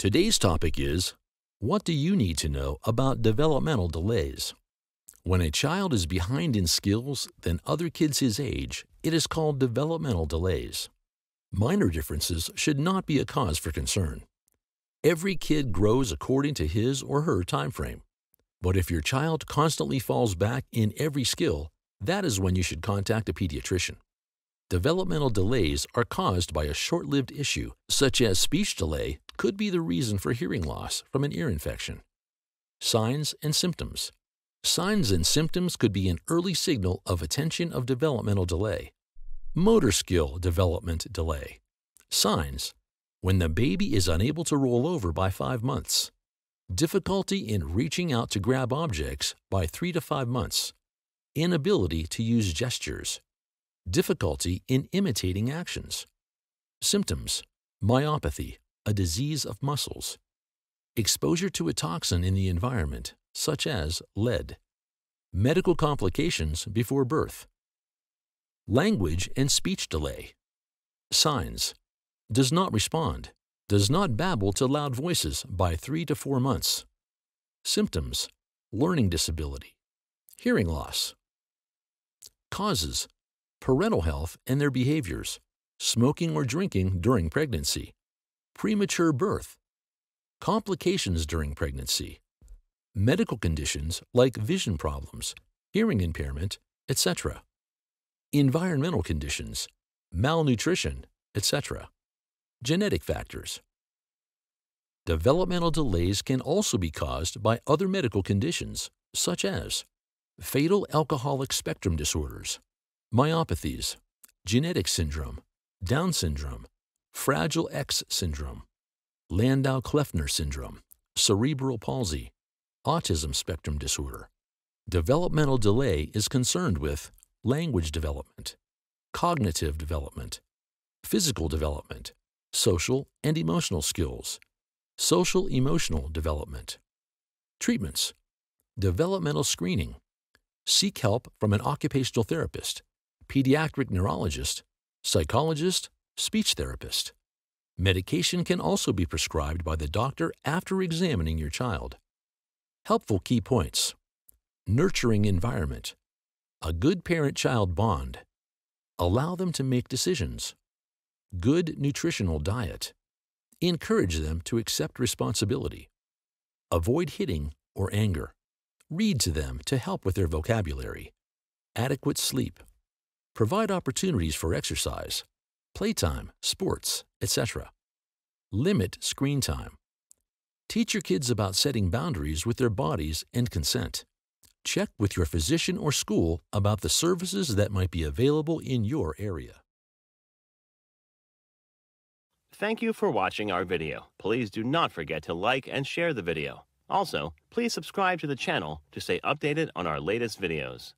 Today's topic is What do you need to know about developmental delays? When a child is behind in skills than other kids his age, it is called developmental delays. Minor differences should not be a cause for concern. Every kid grows according to his or her time frame. But if your child constantly falls back in every skill, that is when you should contact a pediatrician. Developmental delays are caused by a short-lived issue, such as speech delay could be the reason for hearing loss from an ear infection. Signs and symptoms. Signs and symptoms could be an early signal of attention of developmental delay. Motor skill development delay. Signs. When the baby is unable to roll over by five months. Difficulty in reaching out to grab objects by three to five months. Inability to use gestures. Difficulty in imitating actions. Symptoms. Myopathy, a disease of muscles. Exposure to a toxin in the environment, such as lead. Medical complications before birth. Language and speech delay. Signs. Does not respond. Does not babble to loud voices by 3 to 4 months. Symptoms. Learning disability. Hearing loss. Causes. Parental health and their behaviors. Smoking or drinking during pregnancy. Premature birth. Complications during pregnancy. Medical conditions like vision problems, hearing impairment, etc environmental conditions, malnutrition, etc. Genetic factors. Developmental delays can also be caused by other medical conditions, such as fatal alcoholic spectrum disorders, myopathies, genetic syndrome, Down syndrome, Fragile X syndrome, Landau-Kleffner syndrome, cerebral palsy, autism spectrum disorder. Developmental delay is concerned with language development, cognitive development, physical development, social and emotional skills, social emotional development. Treatments Developmental screening. Seek help from an occupational therapist, pediatric neurologist, psychologist, speech therapist. Medication can also be prescribed by the doctor after examining your child. Helpful key points Nurturing environment a good parent-child bond. Allow them to make decisions. Good nutritional diet. Encourage them to accept responsibility. Avoid hitting or anger. Read to them to help with their vocabulary. Adequate sleep. Provide opportunities for exercise, playtime, sports, etc. Limit screen time. Teach your kids about setting boundaries with their bodies and consent check with your physician or school about the services that might be available in your area. Thank you for watching our video. Please do not forget to like and share the video. Also, please subscribe to the channel to stay updated on our latest videos.